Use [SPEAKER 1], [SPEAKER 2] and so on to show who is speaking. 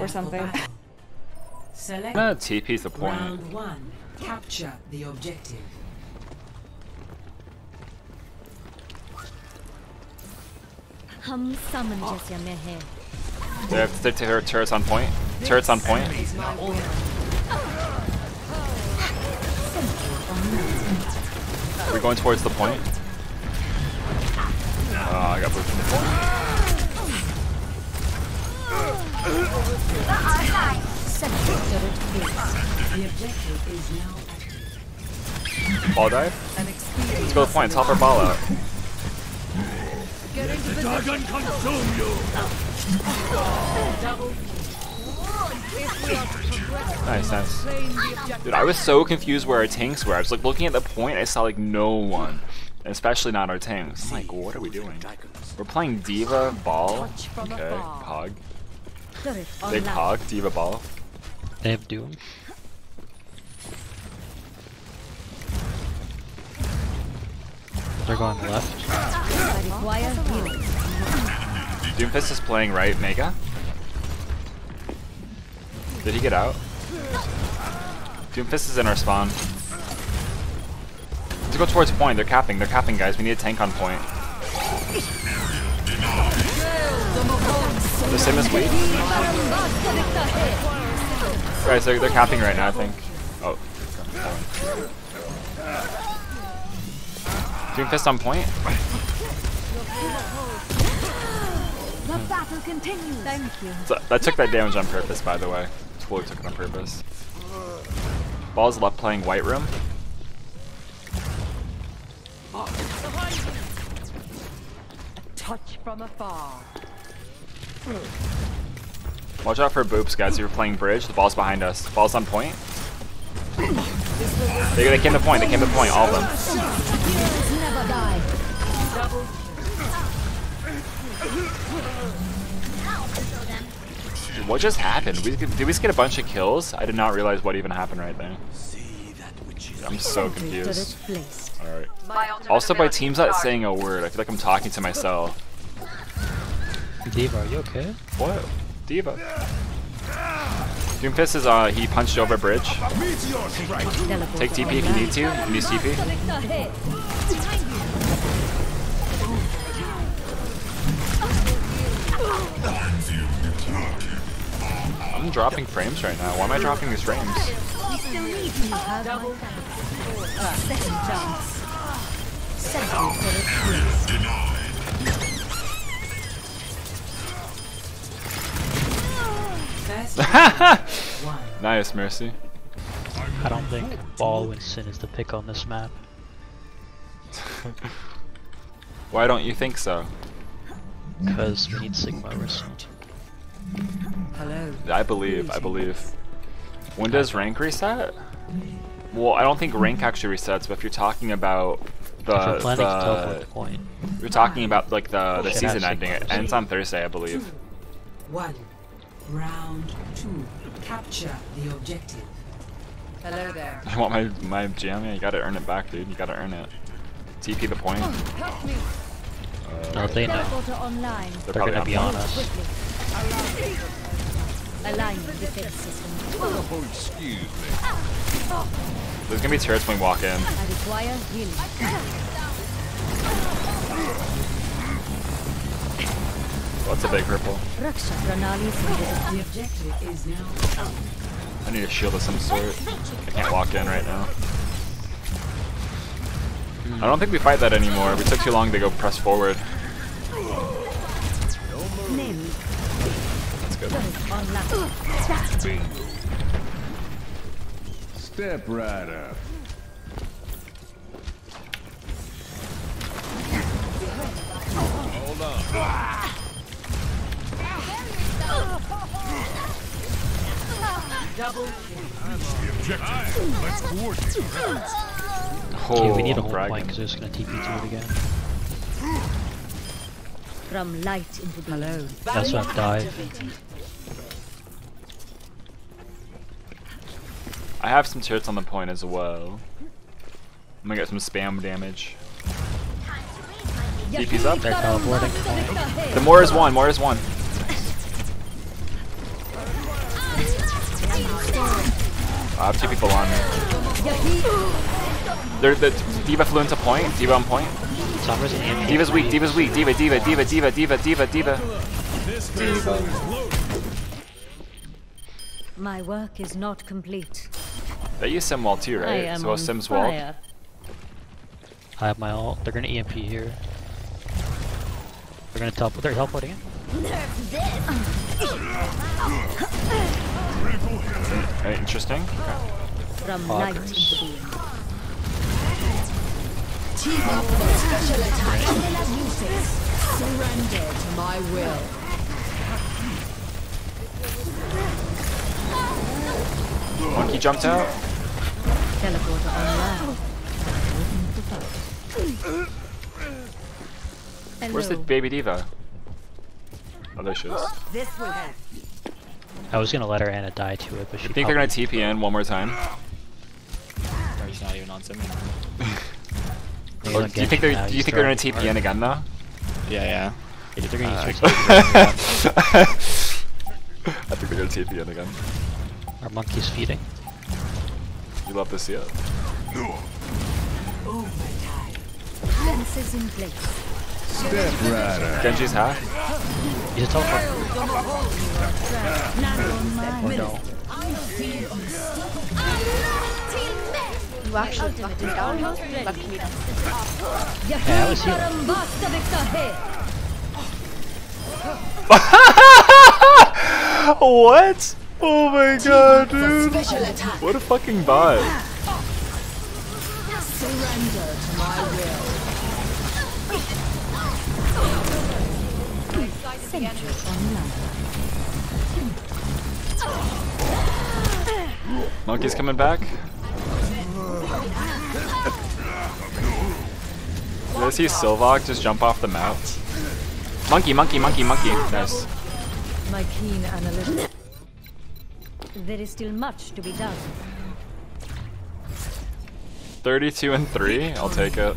[SPEAKER 1] Or something.
[SPEAKER 2] Select
[SPEAKER 3] uh, TP's the point.
[SPEAKER 2] Round one. Capture the objective.
[SPEAKER 4] हम summon just your mehe.
[SPEAKER 3] They have to stick to her turrets on point. Turrets on point. We're going towards the point. Oh, I got booted. The
[SPEAKER 2] objective is now active.
[SPEAKER 3] Ball dive. Let's go to the point. Top our ball out. Nice, nice. Dude, I was so confused where our tanks were. I was like looking at the point, I saw like no one. Especially not our tanks. I'm like, what are we doing? We're playing Diva Ball. Okay, Pog. Big Pog, Diva Ball.
[SPEAKER 5] They have Doom. They're going left.
[SPEAKER 3] Doomfist is playing right Mega. Did he get out? Doomfist is in our spawn. Let's go towards point. They're capping. They're capping, guys. We need a tank on point. The same as weak. Guys, they're, they're capping right now, I think. Oh. Doomfist on point.
[SPEAKER 4] the battle continues thank you
[SPEAKER 3] So, I took that damage on purpose, by the way. Totally took it on purpose. Ball's left playing White Room.
[SPEAKER 4] touch from afar
[SPEAKER 3] Watch out for boops, guys. You're playing bridge. The ball's behind us. Ball's on point. They, they came to point. They came to point. All of them. Dude, what just happened? We, did we just get a bunch of kills? I did not realize what even happened right there. I'm so confused. Alright. Also, by teams not saying a word, I feel like I'm talking to myself.
[SPEAKER 5] Diva, are you okay?
[SPEAKER 3] What? Diva. Doomfist is, uh, he punched over a bridge. Take TP if you need to. You use TP. I'm dropping frames right now. Why am I dropping these frames? nice, Mercy.
[SPEAKER 5] I don't think Ball and Sym is the pick on this map.
[SPEAKER 3] Why don't you think so?
[SPEAKER 5] Because we need Sigma Rissa.
[SPEAKER 2] Hello.
[SPEAKER 3] I believe, I believe. When does rank reset? Well, I don't think rank actually resets, but if you're talking about
[SPEAKER 5] if we're
[SPEAKER 3] the,
[SPEAKER 5] to teleport
[SPEAKER 3] the
[SPEAKER 5] the point,
[SPEAKER 3] you're talking about like the, the
[SPEAKER 5] Should
[SPEAKER 3] season ending, it ends on Thursday, I believe.
[SPEAKER 2] One. Round two. Capture the objective. Hello there.
[SPEAKER 3] I want my my gem. Yeah, you gotta earn it back, dude. You gotta earn it. TP the point.
[SPEAKER 5] Oh, no, oh, uh, they know.
[SPEAKER 4] teleporter online
[SPEAKER 3] They're,
[SPEAKER 5] They're
[SPEAKER 3] probably
[SPEAKER 5] gonna be on us.
[SPEAKER 4] align the defense system oh,
[SPEAKER 3] There's gonna be turrets when we walk in.
[SPEAKER 4] I require healing
[SPEAKER 3] What's a big ripple?
[SPEAKER 4] Raksha Pranali Sindhu.
[SPEAKER 2] The objective is now
[SPEAKER 3] I need a shield of some sort. I can't walk in right now. I don't think we fight that anymore. We took too long to go press forward.
[SPEAKER 4] Named
[SPEAKER 3] That's good.
[SPEAKER 6] Step right up.
[SPEAKER 3] Oh,
[SPEAKER 5] Okay, we need a whole
[SPEAKER 3] frag
[SPEAKER 5] point because they're just gonna TP to it again.
[SPEAKER 4] From light into the Hello.
[SPEAKER 5] That's what dive.
[SPEAKER 3] I have some turrets on the point as well. I'm gonna get some spam damage. DP's up.
[SPEAKER 5] They're teleporting to point.
[SPEAKER 3] The more is one. More is one. I have two people on me. They're, the Diva flew into point. Diva on point.
[SPEAKER 5] Sombra's an EMP.
[SPEAKER 3] Diva's weak. Diva's weak. Diva, Diva, Diva, Diva, Diva, Diva, Diva.
[SPEAKER 4] My work is not complete.
[SPEAKER 3] They use Sym wall too, right?
[SPEAKER 4] am
[SPEAKER 3] So a
[SPEAKER 4] on
[SPEAKER 3] Sym's wall.
[SPEAKER 4] fire.
[SPEAKER 5] I have my ult. They're gonna EMP here. They're gonna teleport. They're teleporting in.
[SPEAKER 3] Right, interesting. Okay.
[SPEAKER 4] From
[SPEAKER 5] Fuck.
[SPEAKER 4] night into being.
[SPEAKER 2] Surrender to my will.
[SPEAKER 3] Monkey jumped out.
[SPEAKER 4] Teleporter online.
[SPEAKER 3] Where's the baby Diva? Oh, there she is.
[SPEAKER 4] This will help.
[SPEAKER 5] I was gonna let her Anna die to it, but she.
[SPEAKER 3] You think they're gonna TP in one more time?
[SPEAKER 1] Or he's not even on Sym anymore.
[SPEAKER 5] He's
[SPEAKER 3] Or
[SPEAKER 5] on
[SPEAKER 3] do you think they're do you think they're gonna TP in again though?
[SPEAKER 1] Yeah, yeah.
[SPEAKER 5] Yeah, they're gonna
[SPEAKER 3] Uh,
[SPEAKER 5] use
[SPEAKER 3] I think they're gonna TP in again.
[SPEAKER 5] Our monkey's feeding.
[SPEAKER 3] You love to see it.
[SPEAKER 4] Fences in place.
[SPEAKER 6] Step right up.
[SPEAKER 3] Genji's half.
[SPEAKER 5] He's a teleport.
[SPEAKER 4] Not
[SPEAKER 5] Or no.
[SPEAKER 7] You actually knocked him down. Lucky me.
[SPEAKER 5] Yeah, I was here.
[SPEAKER 3] What? Oh my god, dude. What a fucking bot.
[SPEAKER 2] Surrender to my will.
[SPEAKER 3] Monkey's coming back. Did I see Silvok just jump off the map? Monkey, monkey, monkey, monkey. Nice.
[SPEAKER 4] My keen analytics. There is still much to be done.
[SPEAKER 3] 32 and 3. I'll take it.